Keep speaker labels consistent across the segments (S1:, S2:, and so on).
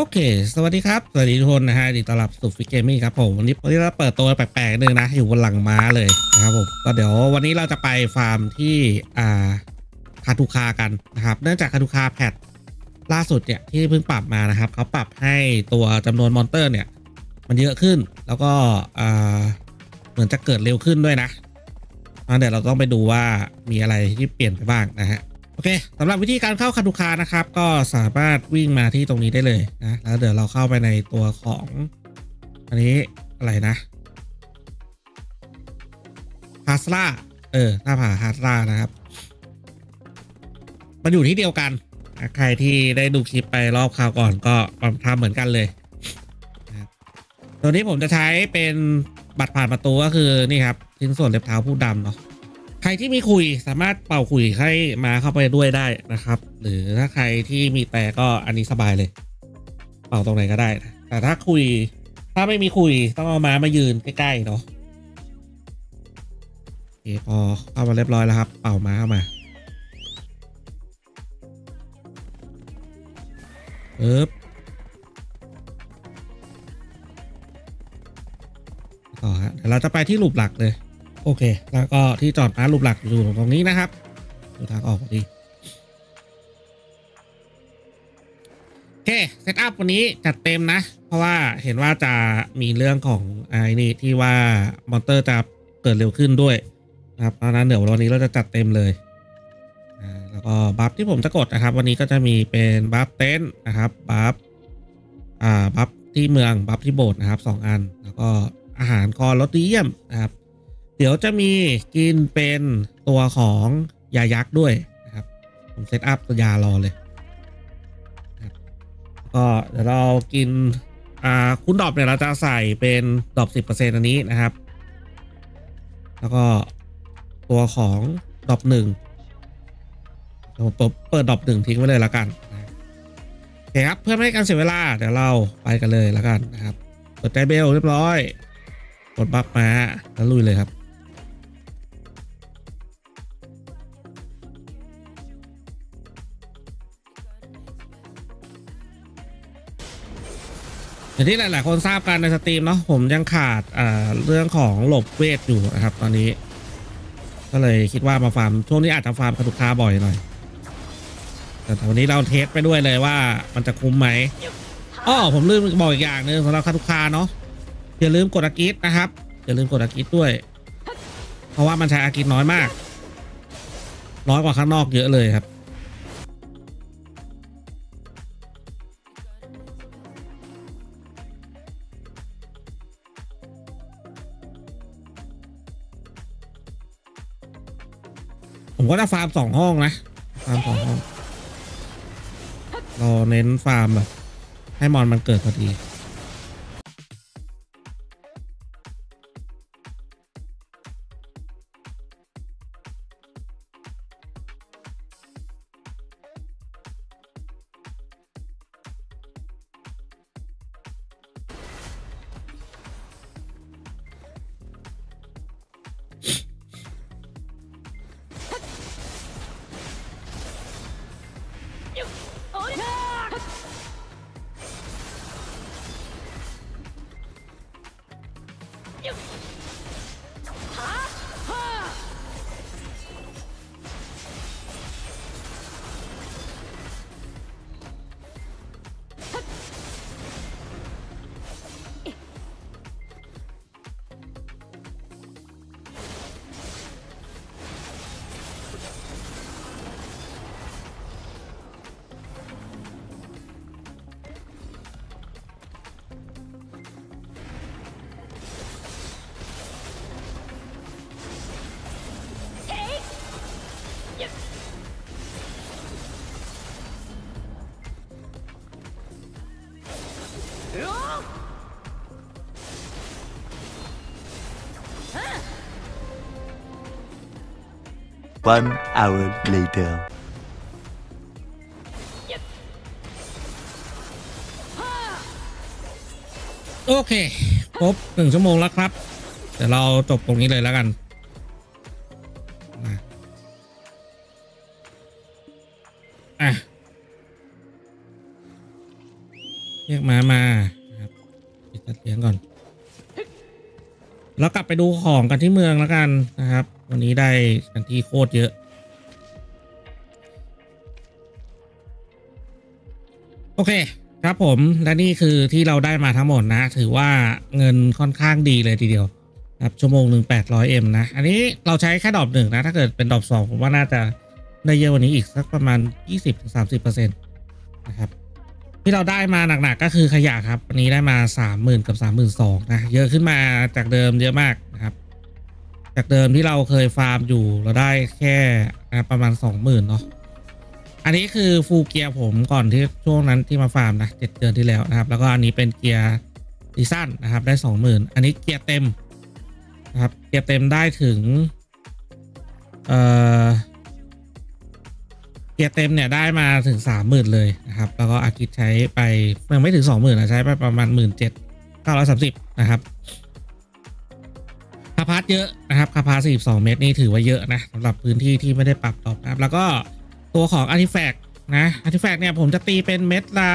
S1: โอเค สวัสดีครับ สวัสดีทุกคนนะฮะยินดีต้อนรับสู่ฟิกเกมมิ่งครับผม วันนี้วันนี้เราเปิดตัวแปลกๆนึงนะ อยู่บนหลังม้าเลยนะครับผม ก็เดี๋ยววันนี้เราจะไปฟาร์มที่อ่า Kratuga กันนะครับ เนื่องจาก Kratuga patch ล่าสุดเนี่ยที่เพิ่งปรับมานะครับเขาปรับให้ตัวจำนวน monster เนี่ย มันเยอะขึ้น แล้วก็อ่าเหมือนจะเกิดเร็วขึ้นด้วยนะงั้นเดี๋ยวเราต้องไปดูว่ามีอะไรที่เปลี่ยนไปบ้างนะฮะ โอเคสำหรับวิธีการเข้าคาดูคานะครับ ก็สามารถวิ่งมาที่ตรงนี้ได้เลยนะแล้วเดี๋ยวเราเข้าไปในตัวของ อันนี้อะไรนะฮาสลาเออหน้าผาฮาสลานะครับ มันอยู่ที่เดียวกัน ใครที่ได้ดูคลิปไปรอบคราวก่อนก็ทำเหมือนกันเลยตัวนี้ผมจะใช้เป็นบัตรผ่านประตูก็คือนี่ครับชิ้นส่วนเล็บเท้าผู้ดำเนาะ ใครที่มีคุยสามารถเป่าคุยให้มาเข้าไปด้วยได้นะครับ หรือถ้าใครที่มีแต่ก็อันนี้สบายเลย เป่าตรงไหนก็ได้ แต่ถ้าคุย ถ้าไม่มีคุยต้องเอามามายืนใกล้ๆเนาะโอเคพอเข้ามาเรียบร้อยแล้วครับ เป่ามาเข้ามาปึ๊บต่อฮะเดี๋ยวเราจะไปที่ loop หลักเลย โอเค แล้วก็ที่จอดม้า loop หลักอยู่ตรงนี้นะครับดูทางออกพอดีโอเค setup วันนี้จัดเต็มนะ เพราะว่าเห็นว่าจะมีเรื่องของไอ้นี่ที่ว่า monster จะเกิดเร็วขึ้นด้วยนะครับเพราะนั้นเดี๋ยววันนี้เราจะจัดเต็มเลยแล้วก็ buff ที่ผมจะกดนะครับ วันนี้ก็จะมีเป็น buff เต็มนะครับ buffอ่า buff ที่เมือง buff ที่โบสถ์นะครับสองอัน แล้วก็อาหารคอร์สดีเยี่ยมนะครับ เดี๋ยวจะมีกินเป็นตัวของยายักษ์ด้วยนะครับ ผม setup ตัวยารอเลยนะครับก็เดี๋ยวเรากินอ่าคูณ drop เนี่ยเราจะใส่เป็น drop สิบเปอร์เซ็นต์อันนี้นะครับ แล้วก็ตัวของ drop หนึ่งผมเปิด drop หนึ่งทิ้งไว้เลยแล้วกันนะโอเคครับเพื่อไม่ให้การเสียเวลาเดี๋ยวเราไปกันเลยแล้วกันนะครับกดใจเบลเรียบร้อยกด buff มาแล้วลุยเลยครับ อย่างที่หลาย ๆ คนทราบกันใน stream เนาะผมยังขาดเรื่องของหลบเวทอยู่นะครับ ตอนนี้ ก็เลยคิดว่ามาฟาร์มช่วงนี้อาจจะฟาร์มคาตุคาบ่อยหน่อย แต่วันนี้เราเทสไปด้วยเลยว่ามันจะคุ้มไหมอ้อผมลืมบอกอีกอย่างหนึงสำหรับคาตุคาเนาะอย่าลืมกดอากิสนะครับอย่าลืมกดอากิสด้วย เพราะว่ามันใช้อากิสน้อยมาก น้อยกว่าข้างนอกเยอะเลยครับ ผมก็จะฟาร์มสองห้องนะ ฟาร์มสองห้อง เราเน้นฟาร์มแบบ ให้มอนมันเกิดพอดี You
S2: One hour later.
S1: โอเค ครบหนึ่งชั่วโมงแล้วครับเดี๋ยวเราจบตรงนี้เลยแล้วกัน อะเรียกมามาครับปิดตัดเลี้ยงก่อน แล้วกลับไปดูของกันที่เมืองแล้วกันนะครับ วันนี้ได้กันที่โคตรเยอะ โอเคครับผมและนี่คือที่เราได้มาทั้งหมดนะ ถือว่าเงินค่อนข้างดีเลยทีเดียวครับชั่วโมงหนึ่งแปดร้อยเอ็มนะ อันนี้เราใช้แค่ดอกหนึ่งนะ ถ้าเกิดเป็นดอกสองผมว่าน่าจะได้เยอะกว่านี้อีกสักประมาณยี่สิบถึงสามสิบเปอร์เซ็นต์นะครับ ที่เราได้มาหนักๆก็คือขยะครับวันนี้ได้มาสามหมื่นกับสามหมื่นสองนะเยอะขึ้นมาจากเดิมเยอะมากนะครับ จากเดิมที่เราเคยฟาร์มอยู่เราได้แค่ประมาณสองหมื่นเนาะอันนี้คือ full gear ผมก่อนที่ช่วงนั้นที่มาฟาร์มนะเจ็ดเดือนที่แล้วนะครับ แล้วก็อันนี้เป็น gear season นะครับ ได้สองหมื่นอันนี้เกียร์เต็มนะครับ เกียร์เต็มได้ถึงเอ่อ เกียร์เต็มเนี่ยได้มาถึงสามหมื่นเลยนะครับ แล้วก็อากริสใช้ไปยังไม่ถึงสองหมื่นนะใช้ไปประมาณหมื่นเจ็ดเก้าร้อยสามสิบนะครับคาพาร์ทเยอะนะครับคาพาร์ทสี่สองเมตรนี่ถือว่าเยอะนะสำหรับพื้นที่ที่ไม่ได้ปรับตอบนะครับ แล้วก็ตัวของอาร์ติแฟกต์นะอาร์ติแฟกต์เนี่ยผมจะตีเป็นเม็ดละ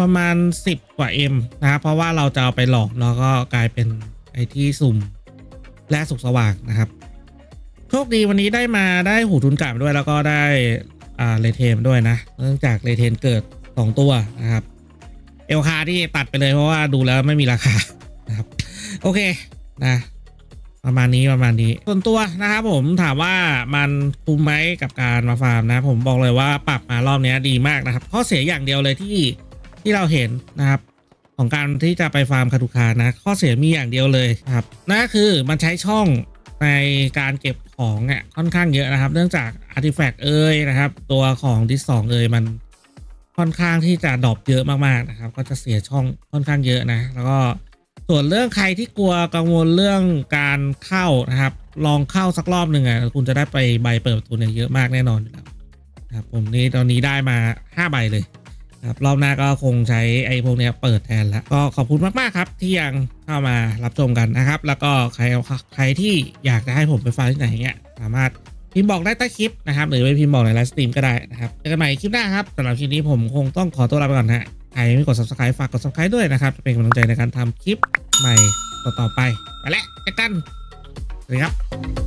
S1: ประมาณ 10 กว่า M นะครับ เพราะว่าเราจะเอาไปหลอมแล้วก็กลายเป็นไอที่สุ่มและสุกสว่างนะครับ คดีวันนี้ได้มาได้หูทุนกลับด้วยแล้วก็ได้อ่า latent ด้วยนะเนื่องจาก latent เกิด 2 ตัวนะครับ เอลคาที่ตัดไปเลยเพราะว่าดูแล้วไม่มีราคานะครับ โอเคนะประมาณนี้ประมาณนี้ ส่วนตัวนะครับผมถามว่ามันคุ้มไหมกับการมาฟาร์มนะ ผมบอกเลยว่าปรับมารอบนี้ดีมากนะครับข้อเสียอย่างเดียวเลยที่ที่เราเห็นนะครับ ของการที่จะไปฟาร์มคราทูกานะ ข้อเสียมีอย่างเดียวเลยครับนั่นก็คือมันใช้ช่อง ในการเก็บของเนี่ยค่อนข้างเยอะนะครับ เนื่องจาก artifact เอ่ยนะครับ ตัวของดิสสองเอ่ยมันค่อนข้างที่จะ drop เยอะมากๆนะครับ ก็จะเสียช่องค่อนข้างเยอะนะ แล้วก็ส่วนเรื่องใครที่กลัวกังวลเรื่องการเข้านะครับ ลองเข้าสักรอบหนึ่งอะคุณจะได้ไปใบเปิดประตูเนี่ยเยอะมากแน่นอนอยู่แล้วนะครับผมนี่ตอนนี้ได้มา5ใบเลย ครับรอบหน้าก็คงใช้ไอ้พวกเนี้ยเปิดแทนแล้วก็ขอบคุณมากๆครับ ที่ยังเข้ามารับชมกันนะครับ แล้วก็ใครใครที่อยากจะให้ผมไปฟังที่ไหนเงี้ยสามารถพิมพ์บอกได้ใต้คลิปนะครับ หรือไปพิมพ์บอกในไลฟ์สตรีมก็ได้นะครับเจอกันใหม่คลิปหน้าครับสำหรับคลิปนี้ผมคงต้องขอตัวลาไปก่อนฮะใครไม่กด subscribe ฝากกด subscribe ด้วยนะครับจะเป็นกำลังใจในการทำคลิปใหม่ต่อๆไปไปแล้วเจอกันสวัสดีครับ